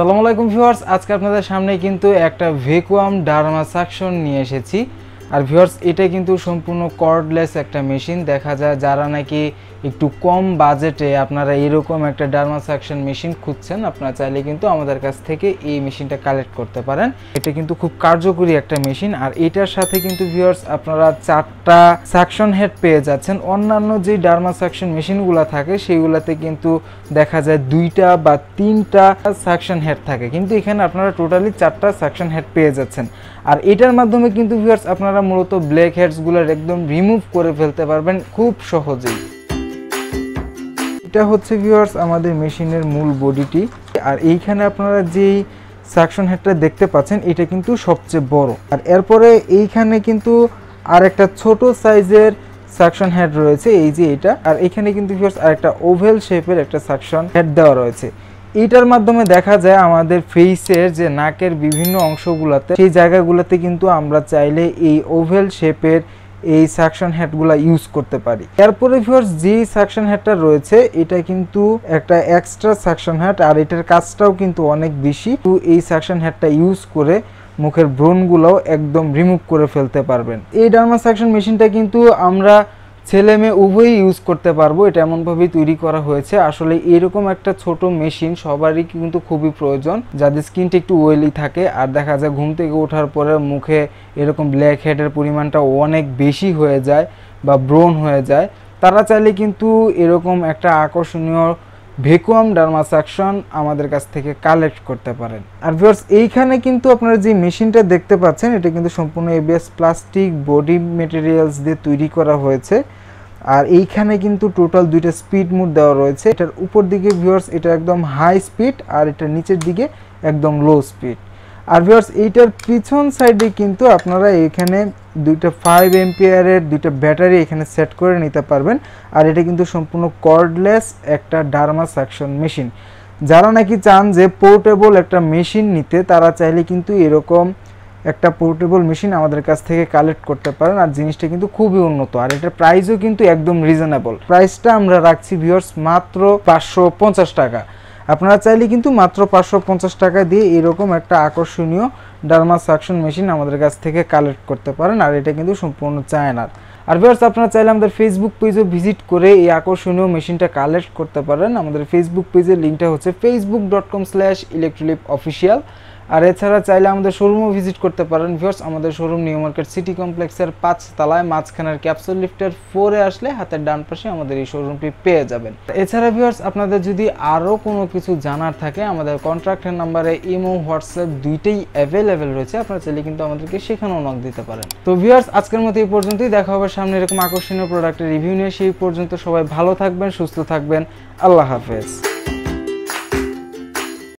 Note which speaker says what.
Speaker 1: সালামু আলাইকুম ভিউয়ার্স আজকে আপনাদের সামনে কিন্তু একটা ভেকুয়াম ডার্মা সাকশন নিয়ে এসেছি। আর ভিউয়ার্স এটা কিন্তু সম্পূর্ণ কর্ডলেস একটা মেশিন দেখা যায় যারা নাকি একটু কম বাজেটে আপনারা এরকম একটা ডার্মা সাকশন মেশিন খুঁজছেন, আপনারা চাইলে কিন্তু আমাদের কাছ থেকে এই মেশিনটা কালেক্ট করতে পারেন। এটা কিন্তু খুব কার্যকরী একটা মেশিন আর এটার সাথে কিন্তু ভিউয়ার্স, আপনারা চারটা সাকশন হেড পেয়ে যাচ্ছেন। অন্যান্য যে ডার্মা সাকশন মেশিনগুলো থাকে সেইগুলোতে কিন্তু দেখা যায় দুইটা বা তিনটা সাকশন হেড থাকে। কিন্তু এখানে আপনারা টোটালি চারটা সাকশন হেড পেয়ে যাচ্ছেন। আর এটার মাধ্যমে কিন্তু ভিউয়ার্স, আপনারা মূলত ব্ল্যাক হেডসগুলোর একদম রিমুভ করে ফেলতে পারবেন খুব সহজেই। এটা হচ্ছে ভিউয়ার্স আমাদের মেশিনের মূল বডিটি। আর এইখানে আপনারা যেই সাকশন হেডটা দেখতে পাচ্ছেন, এটা কিন্তু সবচেয়ে বড়। আর এরপরে এইখানে কিন্তু আর একটা ছোট সাইজের সাকশন হেড রয়েছে, এই যে এটা। আর এখানে কিন্তু ভিউয়ার্স আর একটা ওভেল শেপের একটা সাকশন হেড দেওয়া রয়েছে। এইটার মাধ্যমে দেখা যায় আমাদের ফেসের যে নাকের বিভিন্ন অংশগুলোতে, সেই জায়গাগুলোতে কিন্তু আমরা চাইলে এই ওভেল শেপের এই সাকশন হেডগুলো ইউজ করতে পারি। এরপরে ভিউয়ার্স যে সাকশন হেডটা রয়েছে, এটা কিন্তু একটা এক্সট্রা সাকশন হেড আর এটার কাজটাও কিন্তু অনেক বেশি। তো এই সাকশন হেডটা ইউজ করে মুখের ব্রণগুলোও একদম রিমুভ করে ফেলতে পারবেন। এই ডার্মা সাকশন মেশিনটা কিন্তু আমরা ছেলে মেয়ে উভয়ই ইউজ করতে পারব, এটা এমনভাবেই তৈরি করা হয়েছে। আসলে এরকম একটা ছোট মেশিন সবারই কিন্তু খুবই প্রয়োজন, যাদের স্কিনটা একটু ওয়েলি থাকে। আর দেখা যায় ঘুম থেকে ওঠার পরে মুখে এরকম ব্ল্যাক হেডের পরিমাণটা অনেক বেশি হয়ে যায় বা ব্রোন হয়ে যায়। তারা চাইলে কিন্তু এরকম একটা আকর্ষণীয় ভেকুয়াম ডার্মাসাকশন আমাদের কাছ থেকে কালেক্ট করতে পারেন। আর ভিউয়ার্স, এইখানে কিন্তু আপনারা যে মেশিনটা দেখতে পাচ্ছেন, এটা কিন্তু সম্পূর্ণ এবিএস প্লাস্টিক বডি মেটেরিয়ালস দিয়ে তৈরি করা হয়েছে। আর এইখানে কিন্তু টোটাল দুইটা স্পিড মুড দেওয়া রয়েছে। এটার উপর দিকে ভিউয়ার্স, এটা একদম হাই স্পিড আর এটা নিচের দিকে একদম লো স্পিড আর ভিউয়ার্স এইটার পিছন সাইডে কিন্তু আপনারা এখানে দুইটা ফাইভ এমপিয়ারের দুইটা ব্যাটারি এখানে সেট করে নিতে পারবেন। আর এটা কিন্তু সম্পূর্ণ কর্ডলেস একটা ডার্মা সাকশন মেশিন যারা নাকি চান যে পোর্টেবল একটা মেশিন নিতে, তারা চাইলে কিন্তু এরকম একটা পোর্টেবল মেশিন আমাদের কাছ থেকে কালেক্ট করতে পারেন। আর জিনিসটা কিন্তু খুবই উন্নত। আর এটার প্রাইসও কিন্তু একদম রিজনেবল প্রাইসটা আমরা রাখছি ভিউয়ার্স মাত্র পাঁচশো পঞ্চাশ টাকা। আপনারা চাইলে কিন্তু মাত্র পাঁচশো পঞ্চাশ টাকা দিয়ে এরকম একটা আকর্ষণীয় ডার্মা সাকশন মেশিন আমাদের কাছ থেকে কালেক্ট করতে পারেন, আর এটা কিন্তু সম্পূর্ণ চায় না আর ভিউয়ার্স আপনারা চাইলে আমাদের ফেসবুক পেজও ভিজিট করে এই আকর্ষণীয় মেশিনটা কালেক্ট করতে পারেন। আমাদের ফেসবুক পেজের লিঙ্কটা হচ্ছে ফেসবুক ডট কম স্ল্যাশ ইলেকট্রলিপ অফিসিয়াল আর এছাড়া চাইলে আমাদের শোরুমও ভিজিট করতে পারেন ভিউয়ার্স আমাদের শোরুম নিউ মার্কেট সিটি কমপ্লেক্সের পাঁচ তলায় মাঝখানের ক্যাপসুল লিফটের ফোরে আসলে হাতের ডান পাশে আমাদের এই শোরুমটি পেয়ে যাবেন। এছাড়া ভিউয়ার্স আপনাদের যদি আরও কোনো কিছু জানার থাকে, আমাদের কন্ট্রাক্টের নাম্বারে ইমো হোয়াটসঅ্যাপ দুইটাই অ্যাভেলেবেল রয়েছে, আপনারা চাইলে কিন্তু আমাদেরকে সেখানেও নক দিতে পারেন। তো ভিউয়ার্স আজকের মতো এই পর্যন্তই, দেখা হবে সামনে এরকম আকর্ষণীয় প্রোডাক্টের রিভিউ নিয়ে, সেই পর্যন্ত সবাই ভালো থাকবেন, সুস্থ থাকবেন, আল্লাহ হাফেজ।